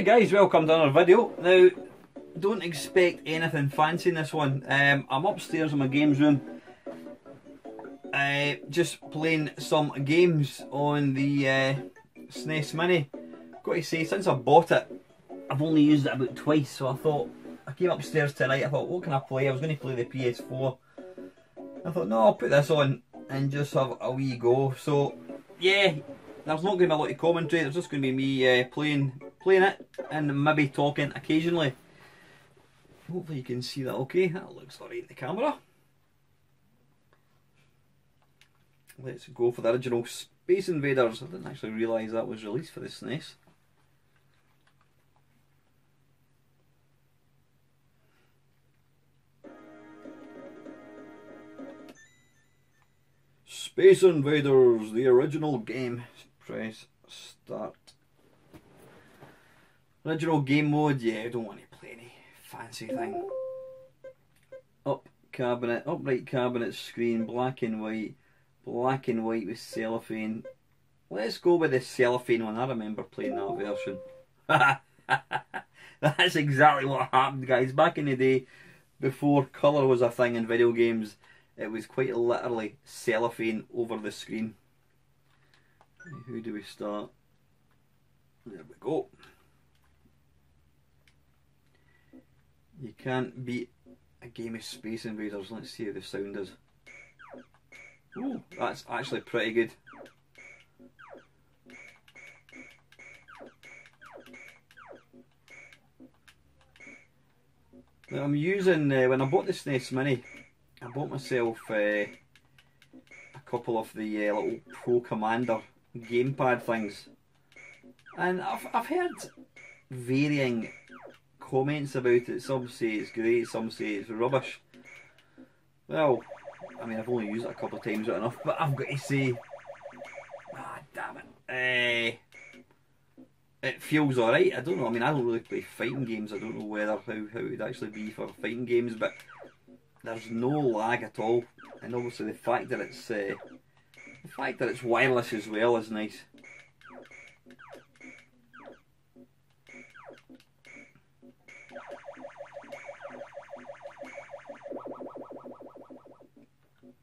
Okay guys, welcome to another video. Now, don't expect anything fancy in this one. Um, I'm upstairs in my games room. Uh, just playing some games on the uh, SNES Mini. Got to say, since I bought it, I've only used it about twice, so I thought, I came upstairs tonight, I thought, what can I play? I was going to play the PS4. I thought, no, I'll put this on and just have a wee go. So, yeah, there's not going to be a lot of commentary, there's just going to be me uh, playing playing it and maybe talking occasionally. Hopefully you can see that okay. That looks alright in the camera. Let's go for the original Space Invaders. I didn't actually realise that was released for the SNES. Space Invaders, the original game. Press start. Original game mode, yeah, I don't want to play any fancy thing. Up cabinet, upright cabinet screen, black and white, black and white with cellophane. Let's go with the cellophane one, I remember playing that version. That's exactly what happened guys, back in the day, before colour was a thing in video games, it was quite literally cellophane over the screen. Who do we start? There we go. You can't beat a game of Space Invaders. Let's see how the sound is. Ooh, that's actually pretty good. Now I'm using, uh, when I bought the SNES Mini, I bought myself uh, a couple of the uh, little Pro Commander gamepad things. And I've, I've heard varying comments about it. Some say it's great, some say it's rubbish. Well, I mean, I've only used it a couple of times, not enough, but I've got to say, ah, damn it. Uh, it feels alright. I don't know. I mean, I don't really play fighting games. I don't know whether how, how it would actually be for fighting games, but there's no lag at all. And obviously, the fact that it's uh, the fact that it's wireless as well is nice.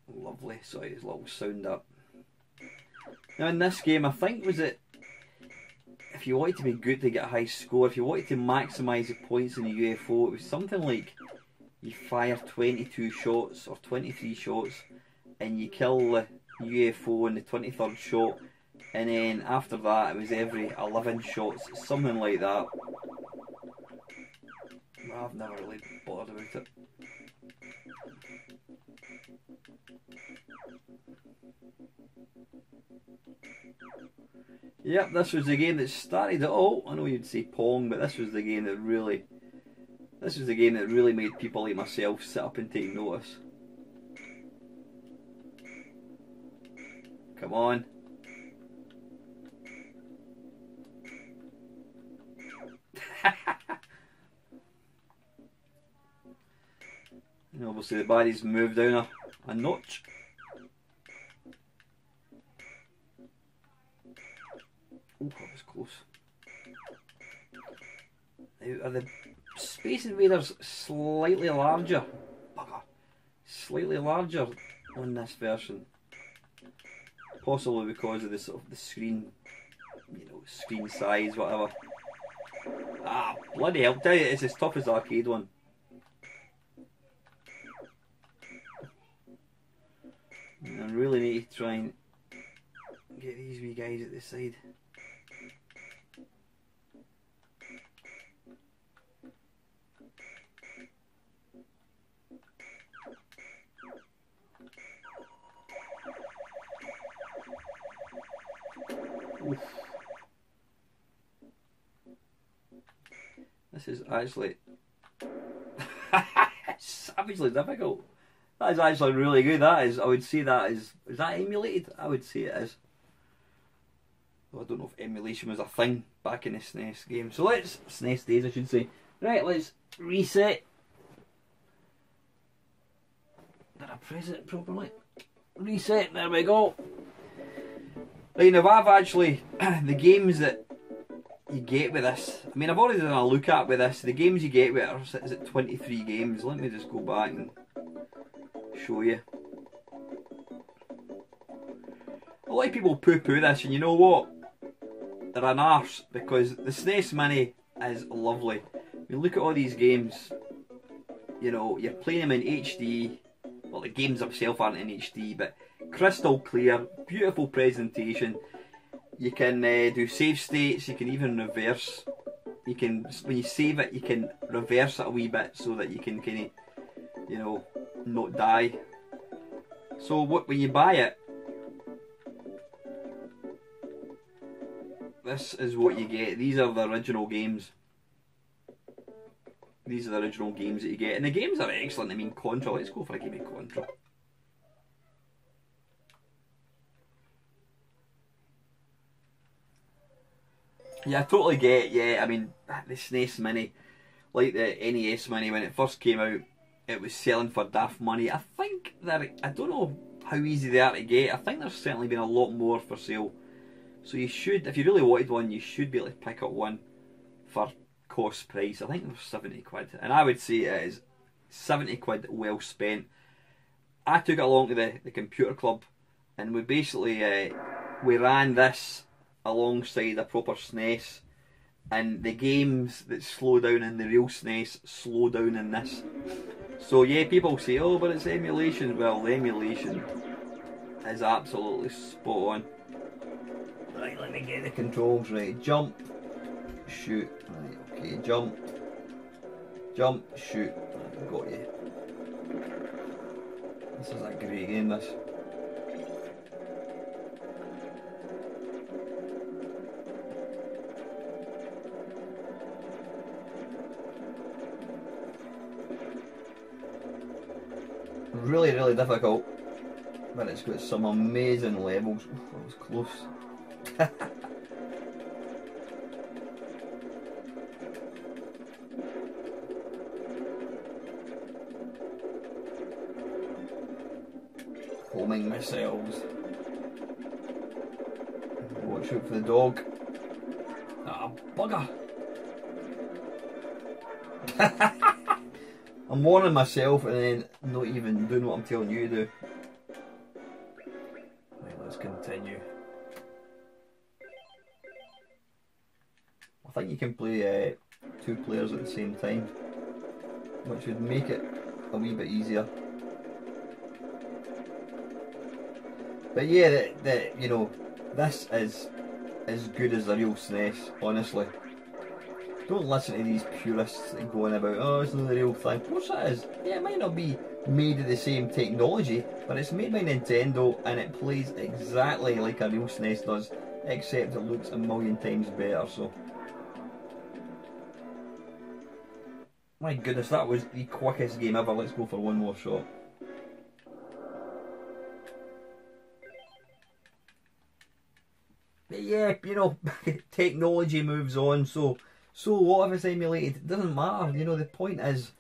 Lovely, sorry, his little sound up. Now in this game, I think was it if you wanted to be good to get a high score, if you wanted to maximise the points in the UFO, it was something like you fire 22 shots or 23 shots and you kill the UFO in the 23rd shot and then after that it was every 11 shots, something like that. I've never really bothered about it. Yep, this was the game that started it all. I know you'd say Pong, but this was the game that really this was the game that really made people like myself sit up and take notice. Come on. and obviously the body's moved down a, a notch. Oh, that was close. Now, are the Space Invaders slightly larger? Bugger. Slightly larger on this version. Possibly because of the sort of the screen, you know, screen size, whatever. Ah, bloody hell! Tell you, it's as tough as the arcade one. I really need to try and get these wee guys at the side. This is actually savagely difficult. That is actually really good. That is, I would say that is, is that emulated? I would say it is. Well, I don't know if emulation was a thing back in the SNES game. So let's, SNES days I should say. Right, let's reset. Did I press it properly? Reset, there we go. Now I've actually, the games that you get with this. I mean, I've already done a look at with this. The games you get with it are, is it 23 games? Let me just go back and show you. A lot of people poo poo this, and you know what? They're an arse because the SNES Mini is lovely. You look at all these games, you know, you're playing them in HD. Well, the games themselves aren't in HD, but crystal clear, beautiful presentation. You can uh, do save states, you can even reverse. You can, when you save it, you can reverse it a wee bit so that you can kind of, you know, not die. So what when you buy it, this is what you get. These are the original games. These are the original games that you get. And the games are excellent. I mean, Contra. Let's go for a game of Contra. Yeah, I totally get. it, Yeah, I mean, the SNES Mini, like the NES Mini, when it first came out, it was selling for daft money. I think that I don't know how easy they are to get. I think there's certainly been a lot more for sale. So you should, if you really wanted one, you should be able to pick up one for cost price. I think it was 70 quid. And I would say it is 70 quid well spent. I took it along to the, the computer club and we basically, uh, we ran this alongside a proper SNES and the games that slow down in the real SNES slow down in this. So yeah, people say, oh, but it's emulation. Well, the emulation is absolutely spot on. Right, let me get the controls right. Jump, shoot. Right, okay, jump, jump, shoot. Got you. This is a great game, this. Really, really difficult. But it's got some amazing levels. that was close. Homing missiles. Watch out for the dog. Ah, bugger. I'm warning myself and then not even doing what I'm telling you to do. Right, let's continue. I think you can play uh, two players at the same time, which would make it a wee bit easier. But yeah, the, you know, this is as good as a real SNES, honestly. Don't listen to these purists going about, oh, it's not the real thing. Of course it is. Yeah, it might not be made of the same technology, but it's made by Nintendo and it plays exactly like a real SNES does, except it looks a million times better, so. My goodness, that was the quickest game ever. Let's go for one more shot. But yeah, you know, technology moves on, so so what if it's emulated? It doesn't matter. You know, the point is,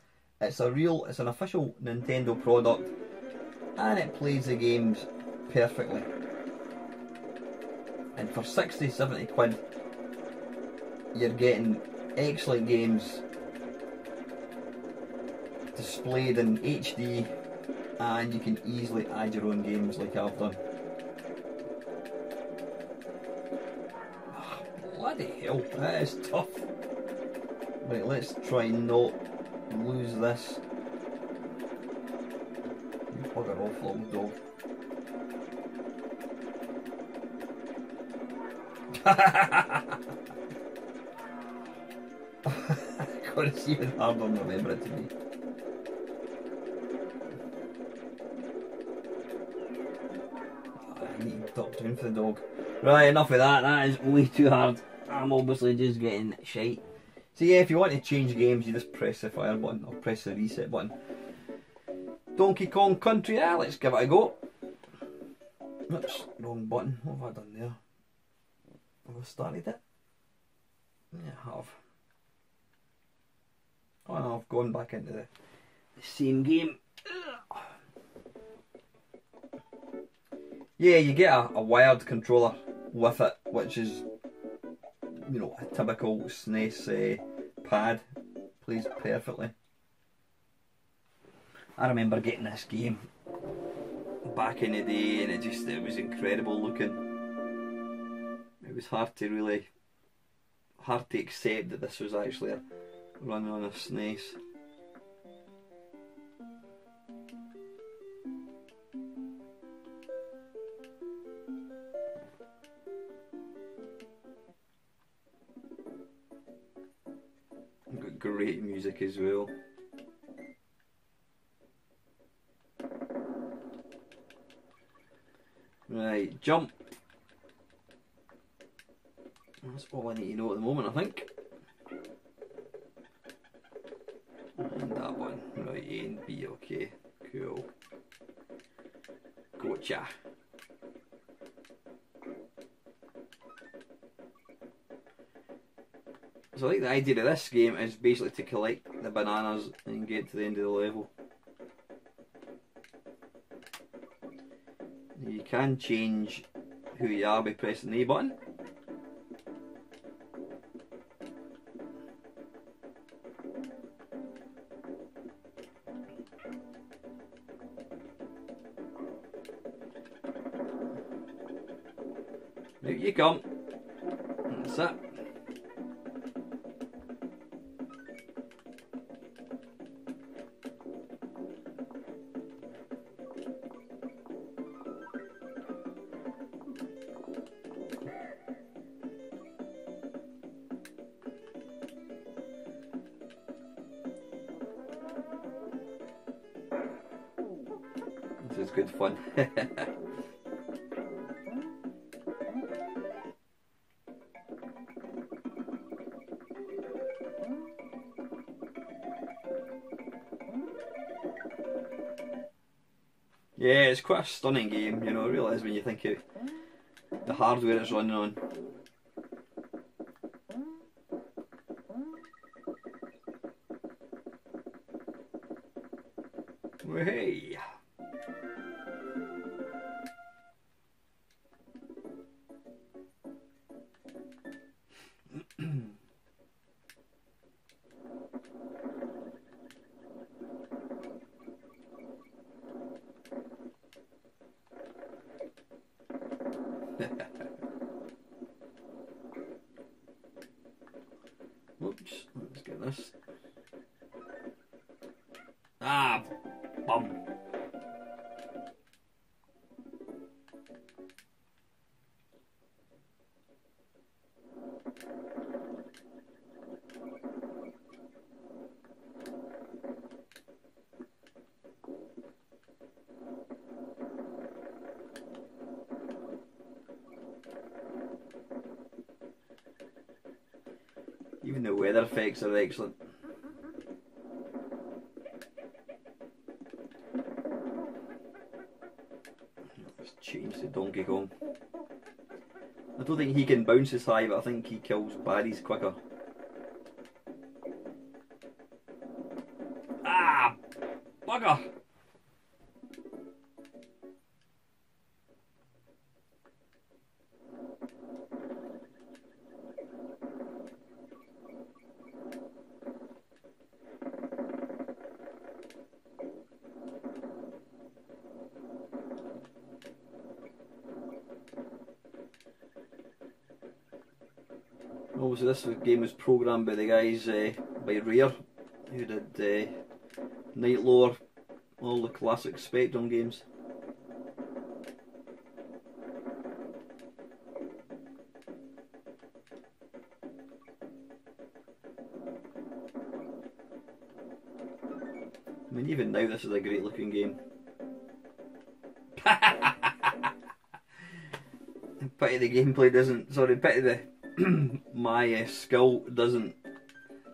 it's a real, it's an official Nintendo product, and it plays the games perfectly. And for 60, 70 quid, you're getting excellent games displayed in HD, and you can easily add your own games like I've done. Oh, bloody hell, that is tough. Right, let's try and not lose this. Bugger off, little dog. God, it's even harder than remember it to be. I need to duck down for the dog. Right, enough of that. That is way too hard. I'm obviously just getting shite. So yeah, if you want to change games, you just press the fire button or press the reset button. Donkey Kong Country, ah, let's give it a go. Oops, wrong button. What have I done there? Have I started it? Yeah, I have. Oh no, I've gone back into the, the same game. Yeah, you get a, a wired controller with it, which is you know, a typical SNES uh, pad plays perfectly. I remember getting this game back in the day and it just it was incredible looking. It was hard to really hard to accept that this was actually running on a SNES. As well. Right, jump. That's all I need to know at the moment, I think. And that one. Right, A and B, okay. Cool. Gotcha. So I think the idea of this game is basically to collect the bananas and get to the end of the level. You can change who you are by pressing the A button. Out you come. Good fun. yeah, it's quite a stunning game, you know, I realise when you think of the hardware it's running on. Even the weather effects are excellent. Let's change to Donkey Kong. Don't think he can bounce as high, but I think he kills baddies quicker. This game was programmed by the guys uh, by Rare, who did uh, Knight Lore, all the classic Spectrum games. I mean, even now, this is a great looking game. pity the gameplay doesn't. Sorry, pity the my uh, skill doesn't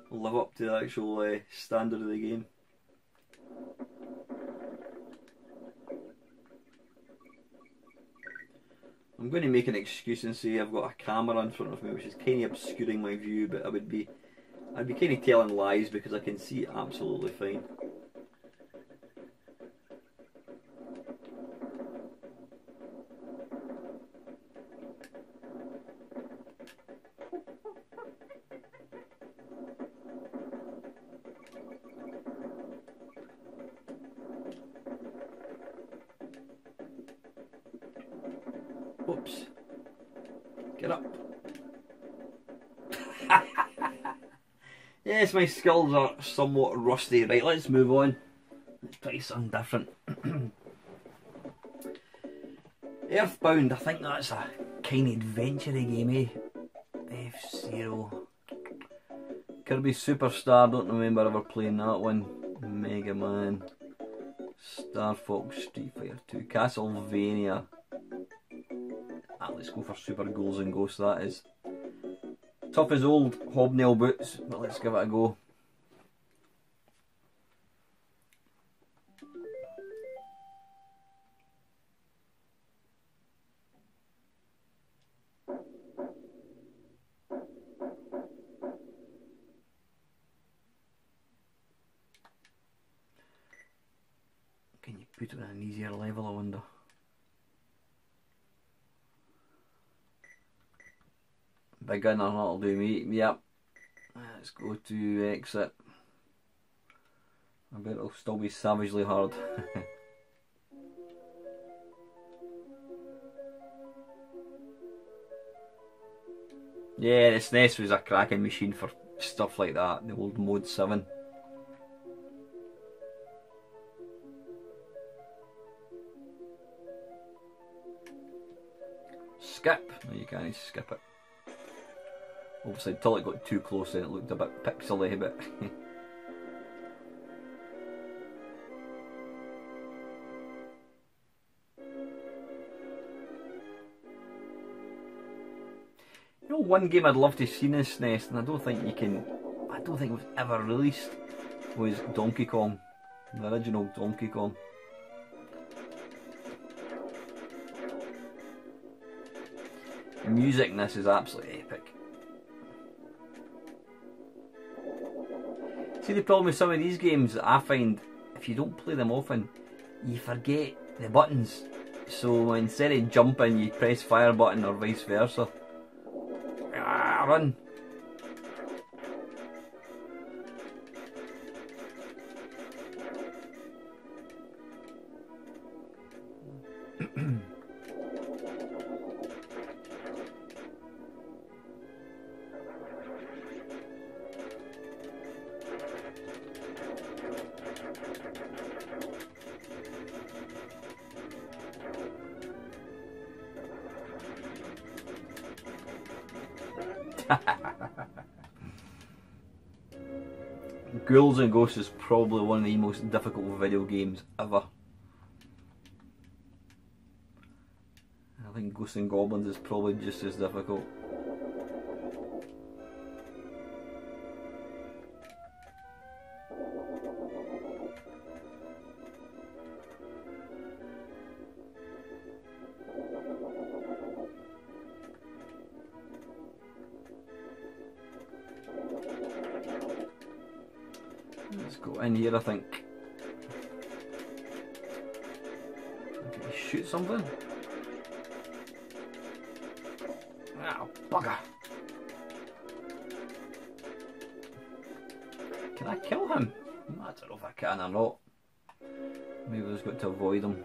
live up to the actual uh, standard of the game. I'm going to make an excuse and say I've got a camera in front of me which is kind of obscuring my view but I would be I'd be kind of telling lies because I can see absolutely fine. Yes, my skills are somewhat rusty. Right, let's move on. Let's try something different. Earthbound, I think that's a kind of adventure game, eh? F-Zero. Kirby Superstar, don't remember ever playing that one. Mega Man. Star Fox, Street Fighter 2, Castlevania. Ah, let's go for Super Ghouls and Ghosts, that is. Tough as old hobnail boots, but let's give it a go. Beginner, that'll do me. Yep. Let's go to exit. I bet it'll still be savagely hard. yeah, the SNES was a cracking machine for stuff like that, the old Mode 7. Skip! No, you can't skip it. Obviously, until it got too close and it looked a bit pixely, but. you know, one game I'd love to see in this SNES, and I don't think you can. I don't think it was ever released. Was Donkey Kong, the original Donkey Kong. The music in this is absolutely epic. See the problem with some of these games I find if you don't play them often, you forget the buttons. So instead of jumping you press fire button or vice versa. Ah, run. Ghouls and Ghosts is probably one of the most difficult video games ever. I think Ghosts and Goblins is probably just as difficult. Go in here, I think. Okay, shoot something. Ah, bugger. Can I kill him? I don't know if I can or not. Maybe I've just got to avoid him.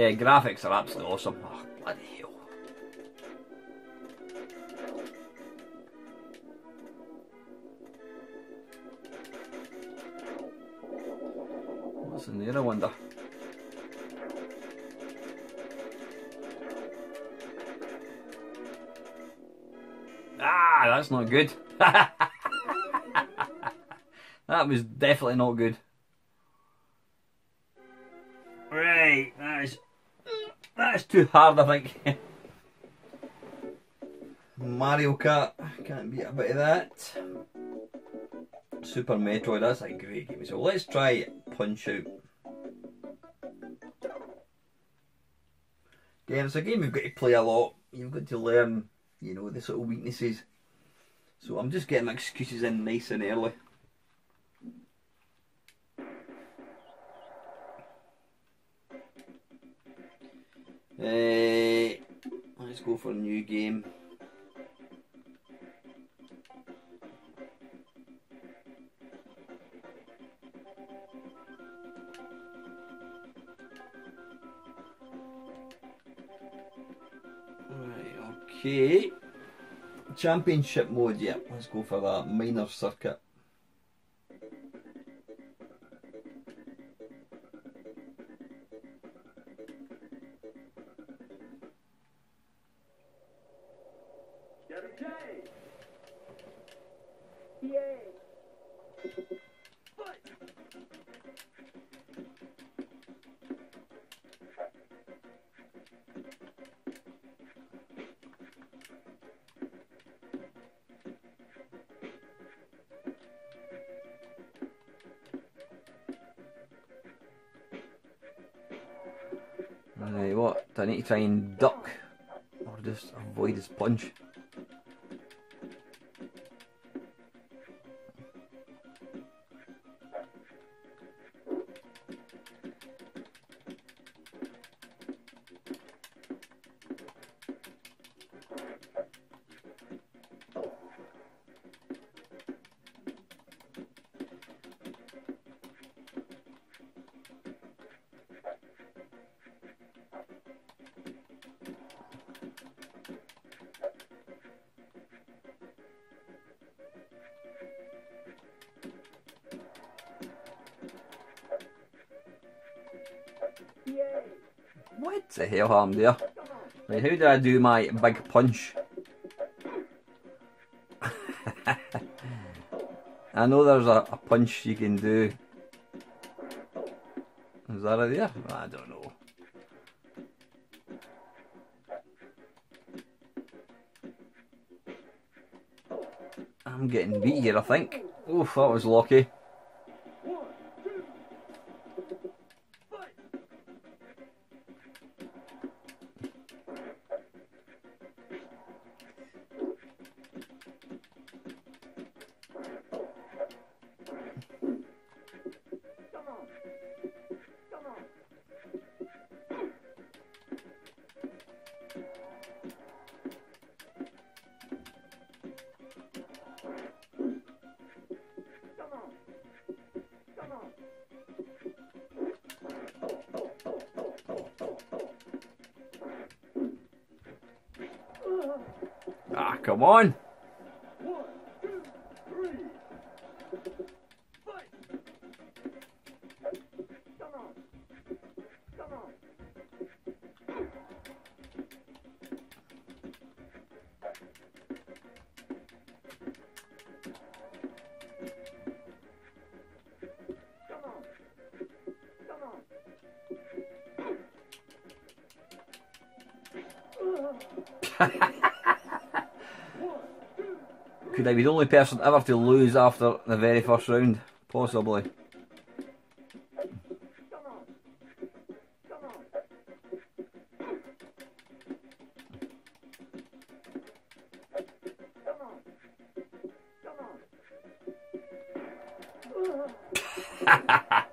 Yeah, graphics are absolutely awesome. Oh, bloody hell. What's in there, I wonder? Ah, that's not good. that was definitely not good. Too hard, I think. Mario Kart, can't beat a bit of that. Super Metroid, that's a great game. So let's try Punch Out. Again, it's a game you've got to play a lot. You've got to learn, you know, the sort of weaknesses. So I'm just getting my excuses in nice and early. Let's go for a new game. Okay. Championship mode, yep, yeah, let's go for that. Minor circuit. Right, what? Do I need to try and duck? Or just avoid his punch? Hell am oh, there? Right, how do I do my big punch? I know there's a, a punch you can do. Is that it there? I don't know. I'm getting beat here, I think. Oof, that was lucky. Come on. I be the only person ever to lose after the very first round? Possibly. right,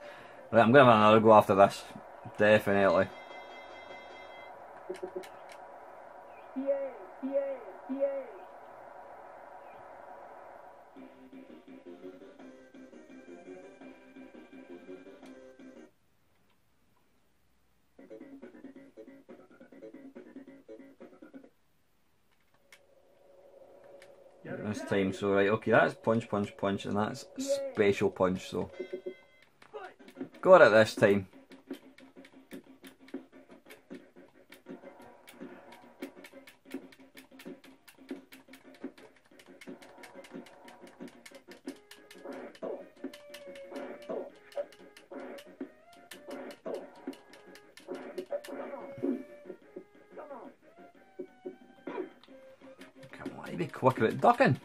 I'm going to have another go after this. Definitely. So right, okay, that's punch, punch, punch, and that's special punch, so. Got it this time. Come on, be quick about ducking.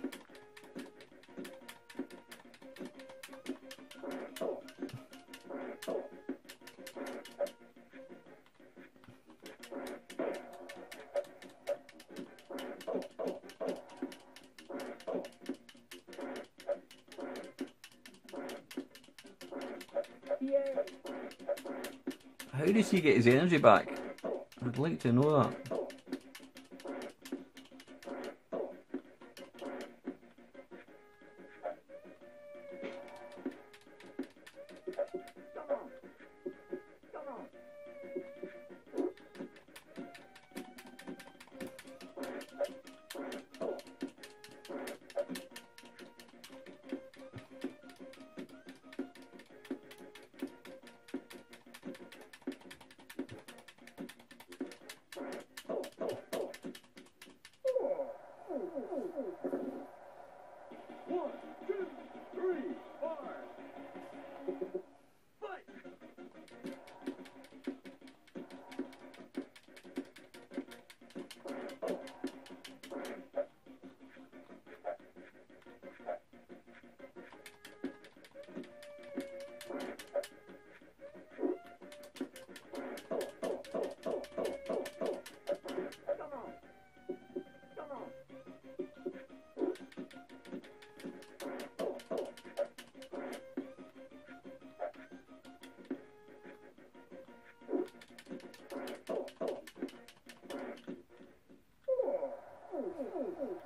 How does he get his energy back? I'd like to know that.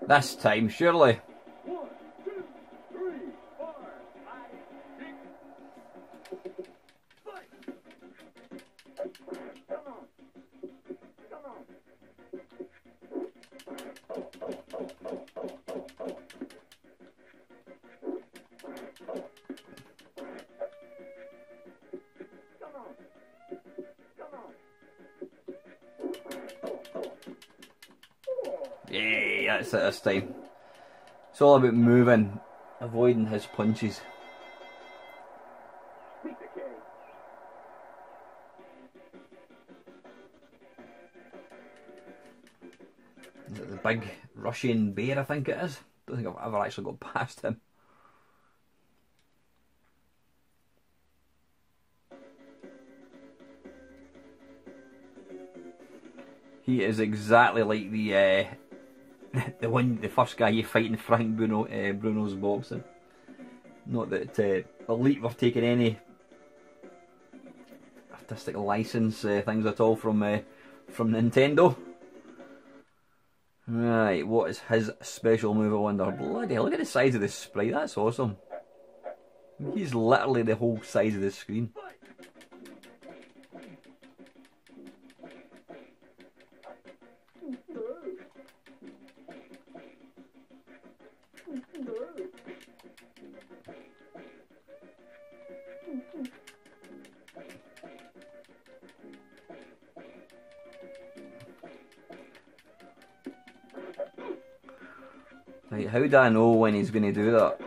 This time, surely. This time. It's all about moving, avoiding his punches. Is it the big Russian bear, I think it is? don't think I've ever actually got past him. He is exactly like the uh, the one, the first guy you fight in Frank Bruno, uh, Bruno's boxing. Not that uh, Elite were taking any artistic license uh, things at all from uh, from Nintendo. Right, what is his special move? I wonder. Bloody look at the size of this sprite. That's awesome. He's literally the whole size of the screen. How do I know when he's going to do that?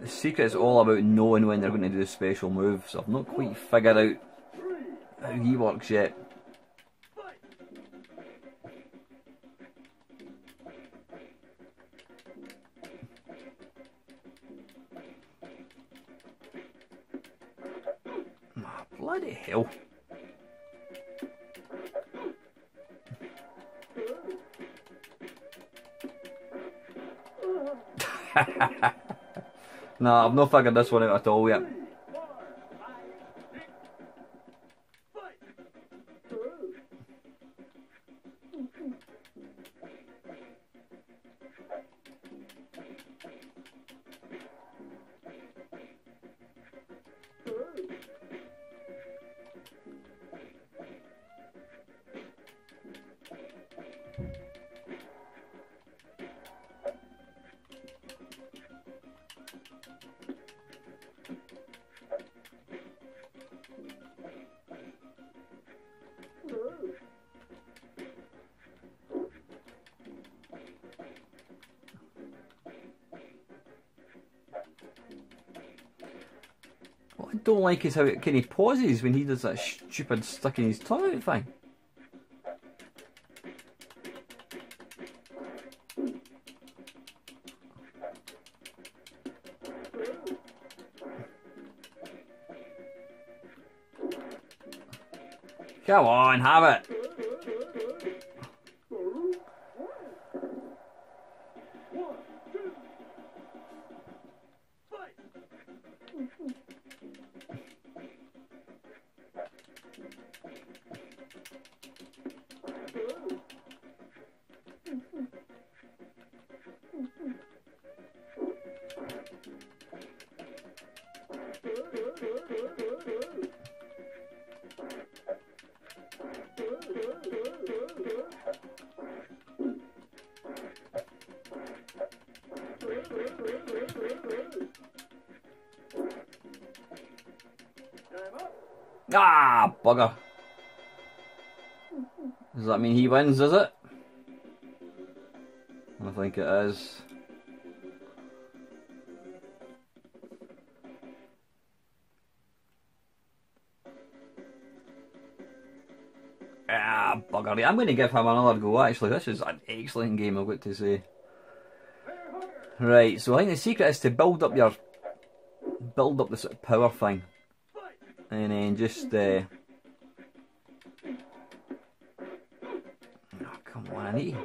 The secret is all about knowing when they're going to do special moves. I've not quite figured out how he works yet. I've not figured this one out at all yet. Don't like is how it kind of pauses when he does that stupid sticking his tongue thing. Come on, have it. Ah, bugger. Does that mean he wins, is it? I think it is. Ah, bugger. I'm going to give him another go, actually. This is an excellent game, I've got to say. Right, so I think the secret is to build up your... Build up the sort of power thing and then just uh, oh, come on I need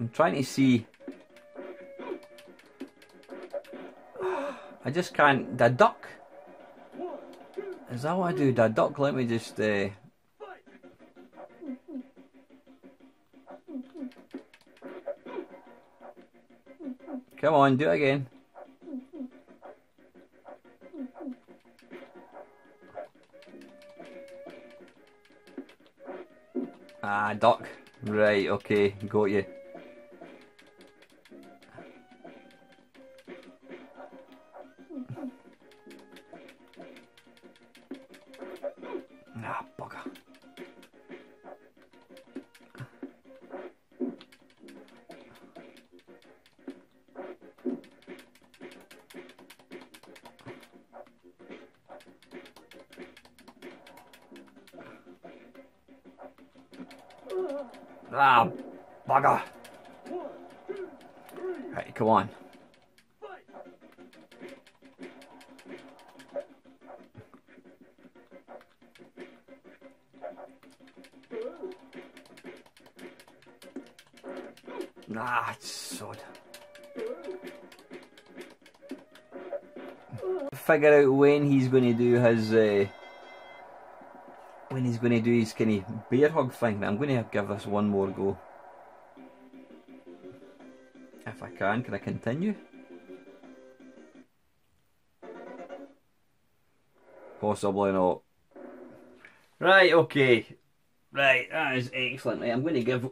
I'm trying to see. I just can't. The duck. Is that what I do? The duck let me just uh, Come on, do it again. Duck. Right, okay, got you. Figure out when he's going to do his uh, when he's going to do his kind of bear hug thing. I'm going to give this one more go. If I can, can I continue? Possibly not. Right, okay. Right, that is excellent. Right, I'm going to give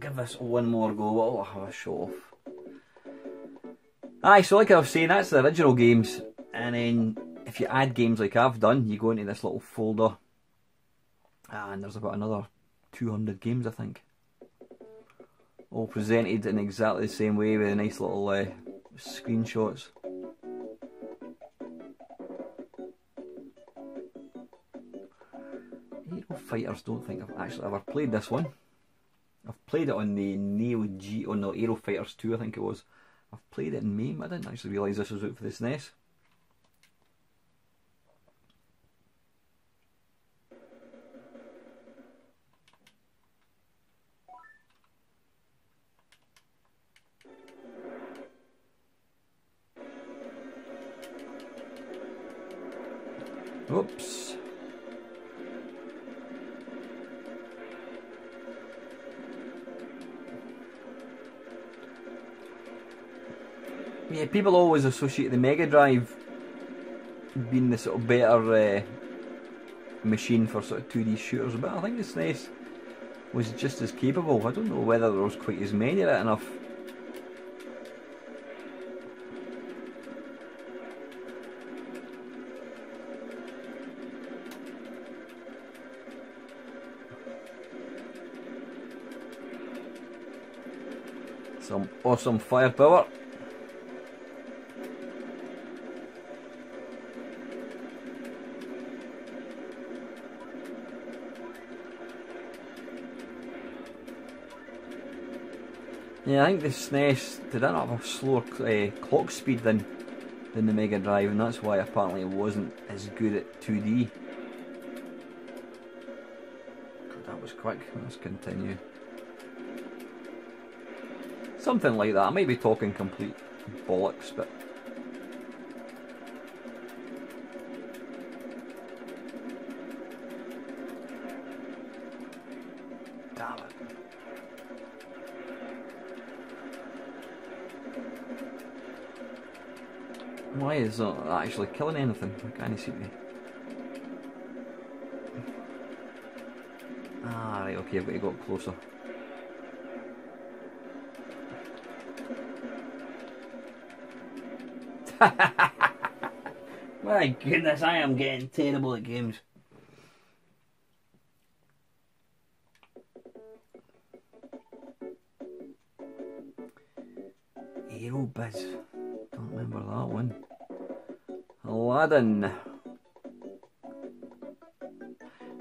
give this one more go. I'll have a show off. Aye, so like I was saying, that's the original games. And then if you add games like I've done, you go into this little folder. And there's about another 200 games, I think. All presented in exactly the same way with a nice little uh, screenshots. Aero Fighters don't think I've actually ever played this one. I've played it on the Neo Geo on the Aero Fighters 2 I think it was. I've played it in MAME, I didn't actually realise this was out for the SNES. People always associate the Mega Drive being the sort of better uh, machine for sort of 2D shooters, but I think the SNES was just as capable. I don't know whether there was quite as many of it enough. Some awesome firepower. Yeah, I think the SNES did not have a slower uh, clock speed than than the Mega Drive, and that's why apparently it wasn't as good at 2D. That was quick. Let's continue. Something like that. I might be talking complete bollocks, but damn it. Why is that actually killing anything? I can't see me. Ah, right, okay, I've got to go closer. My goodness, I am getting terrible at games. Aladdin.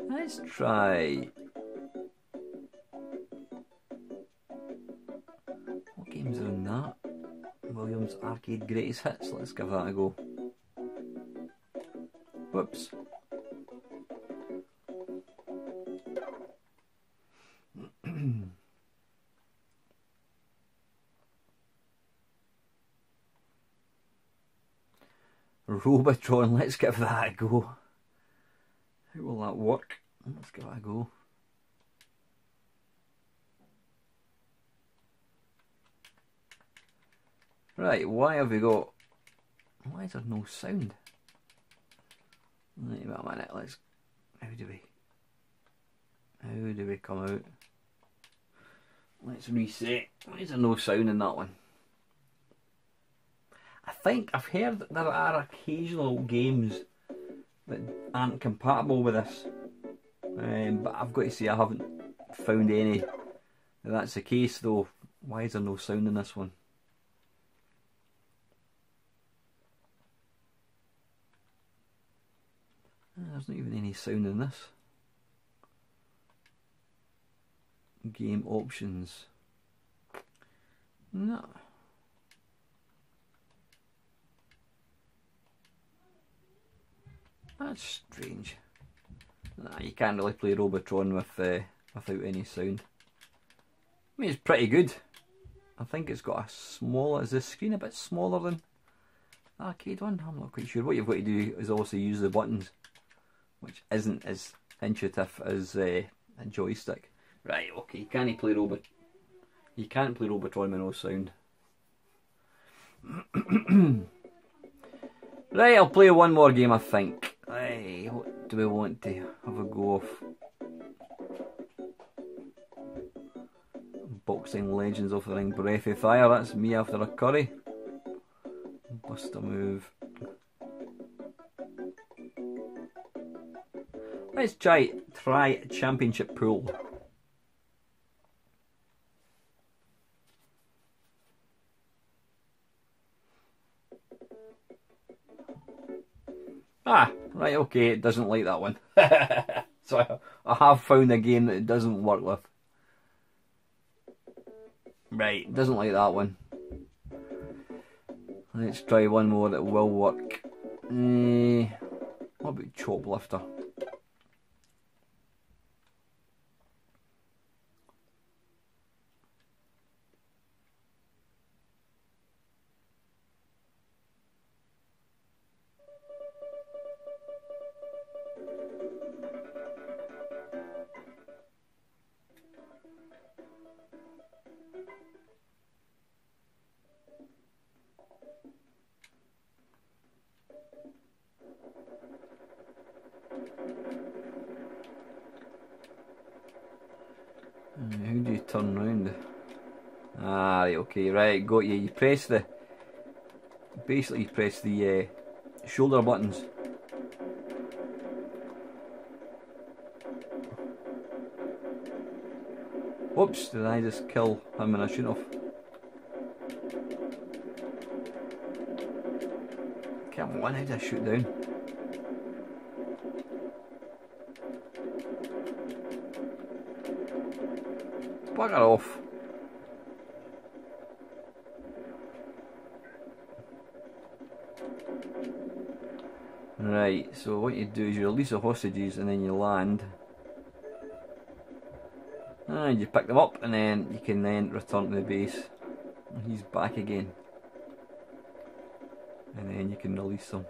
Let's try. What games are in that? Williams Arcade Greatest Hits. Let's give that a go. Let's give that a go. How will that work? Let's give it a go. Right, why have we got... Why is there no sound? Wait a minute, let's... How do we... How do we come out? Let's reset. Why is there no sound in that one? I think I've heard that there are occasional games that aren't compatible with this. Um, but I've got to say I haven't found any. If that's the case though, why is there no sound in this one? There's not even any sound in this. Game options. No. That's strange. Nah, you can't really play Robotron with uh, without any sound. I mean, it's pretty good. I think it's got a small. Is the screen a bit smaller than the arcade one? I'm not quite sure. What you've got to do is also use the buttons which isn't as intuitive as uh, a joystick. Right, okay, can he play Robot? You can't play Robotron with no sound. right, I'll play one more game I think. Hey, what do we want to have a go of? Boxing Legends of the Ring Breath of Fire, that's me after a curry. Bust a move. Let's try try championship pool. Ah, right, okay, it doesn't like that one. so I, I have found a game that it doesn't work with. Right, doesn't like that one. Let's try one more that will work. Eh, what about Choplifter? How do you turn round? Ah, okay, right, got you. You press the, basically you press the uh, shoulder buttons. Whoops, did I just kill him and I shouldn't have? How did I shoot down? Bugger off. Right, so what you do is you release the hostages and then you land. And you pick them up and then you can then return to the base. He's back again. You can release them.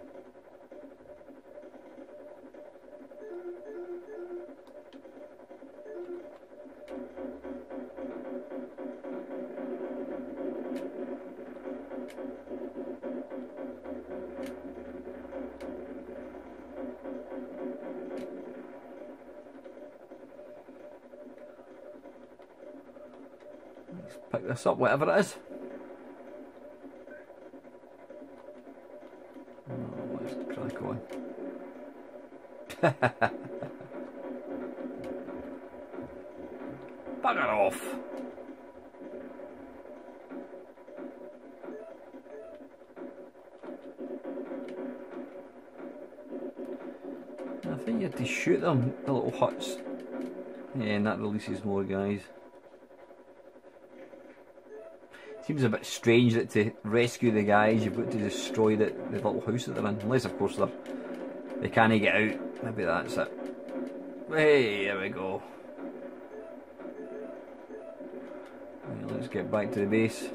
pick this up, whatever it is. Oh, let's crack on. Bugger off! I think you have to shoot them, the little huts. Yeah, and that releases more guys. Seems a bit strange that to rescue the guys you've got to destroy the, the little house that they're in. Unless of course they're, they can't get out. Maybe that's it. Hey, there we go. Right, let's get back to the base.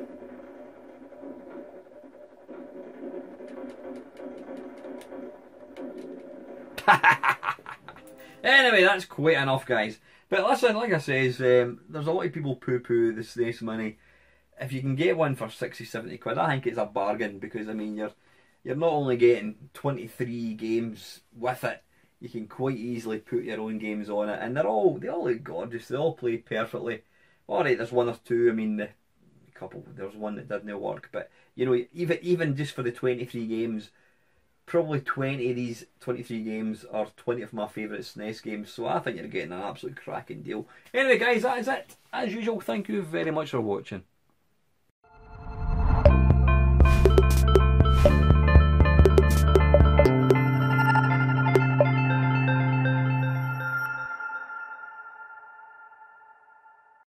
anyway, that's quite enough, guys. But listen, like I says, um, there's a lot of people poo-poo the SNES Mini. If you can get one for 60, 70 quid, I think it's a bargain because I mean you're you're not only getting 23 games with it, you can quite easily put your own games on it, and they're all they all look gorgeous. They all play perfectly. All right, there's one or two. I mean, the couple. There's one that didn't work, but you know, even even just for the 23 games, probably 20 of these 23 games are 20 of my favourite SNES games, so I think you're getting an absolute cracking deal. Anyway, guys, that is it. As usual, thank you very much for watching.